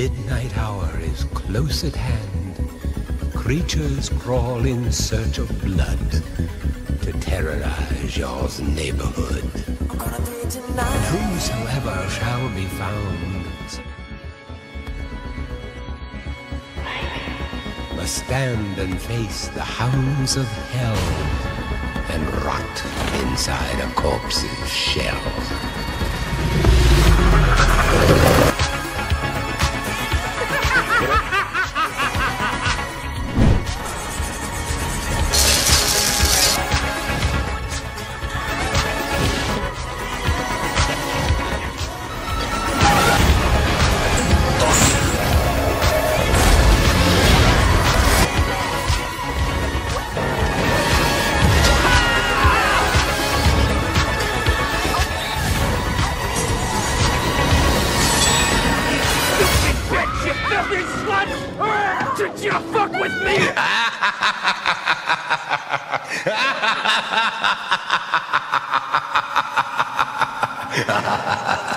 midnight hour is close at hand. Creatures crawl in search of blood to terrorize y'all's neighborhood. And whosoever shall be found must stand and face the hounds of hell and rot inside a corpse's shell. filthy slut! Did you fuck with me? Ha